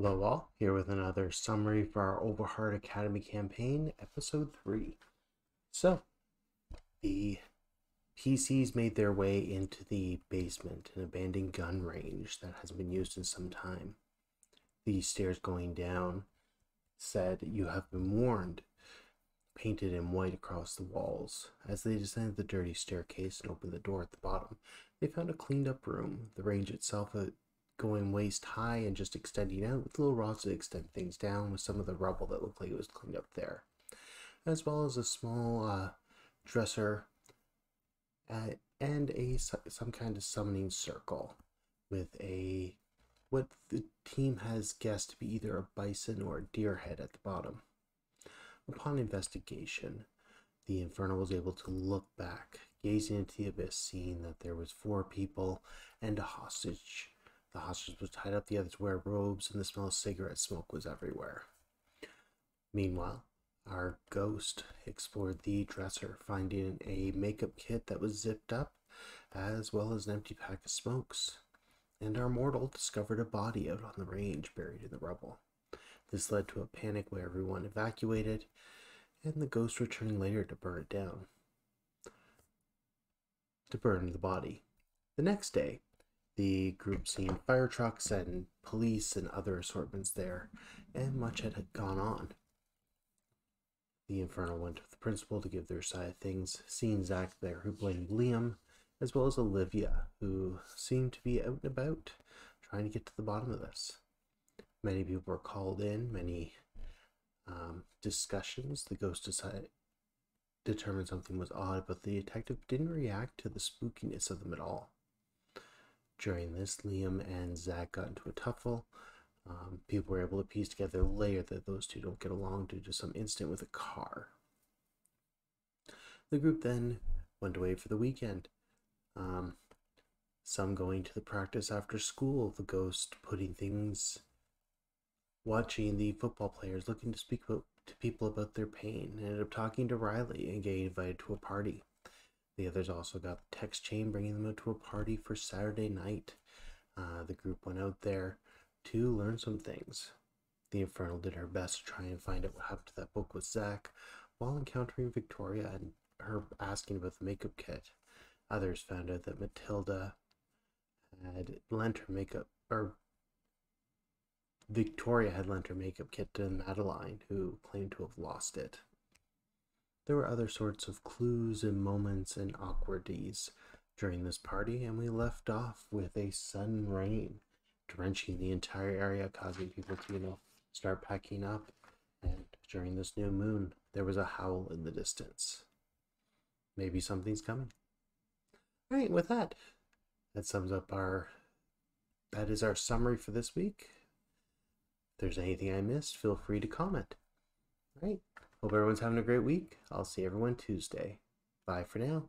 All, here with another summary for our Overheart Academy campaign, episode 3. So, the PCs made their way into the basement, an abandoned gun range that hasn't been used in some time. The stairs going down said, You have been warned, painted in white across the walls. As they descended the dirty staircase and opened the door at the bottom, they found a cleaned up room. The range itself uh, going waist high and just extending out with little rods to extend things down with some of the rubble that looked like it was cleaned up there, as well as a small uh, dresser uh, and a some kind of summoning circle with a what the team has guessed to be either a bison or a deer head at the bottom. Upon investigation, the Infernal was able to look back, gazing into the abyss, seeing that there was four people and a hostage the hostage was tied up, the others wear robes, and the smell of cigarette smoke was everywhere. Meanwhile, our ghost explored the dresser, finding a makeup kit that was zipped up, as well as an empty pack of smokes. And our mortal discovered a body out on the range, buried in the rubble. This led to a panic where everyone evacuated, and the ghost returned later to burn it down. To burn the body. The next day, the group seen fire trucks and police and other assortments there, and much had gone on. The Infernal went to the principal to give their side of things, seeing Zach there who blamed Liam, as well as Olivia, who seemed to be out and about, trying to get to the bottom of this. Many people were called in, many um, discussions. The ghost decided, determined something was odd, but the detective didn't react to the spookiness of them at all. During this, Liam and Zach got into a tuffle. Um, people were able to piece together later that those two don't get along due to some incident with a car. The group then went away for the weekend. Um, some going to the practice after school, the ghost putting things, watching the football players, looking to speak about, to people about their pain, ended up talking to Riley and getting invited to a party. The others also got the text chain, bringing them out to a party for Saturday night. Uh, the group went out there to learn some things. The Infernal did her best to try and find out what happened to that book with Zach while encountering Victoria and her asking about the makeup kit. Others found out that Matilda had lent her makeup, or Victoria had lent her makeup kit to Madeline, who claimed to have lost it. There were other sorts of clues and moments and awkwardities during this party, and we left off with a sudden rain drenching the entire area, causing people to, you know, start packing up. And during this new moon, there was a howl in the distance. Maybe something's coming. All right, with that, that sums up our. That is our summary for this week. If there's anything I missed, feel free to comment. All right. Hope everyone's having a great week. I'll see everyone Tuesday. Bye for now.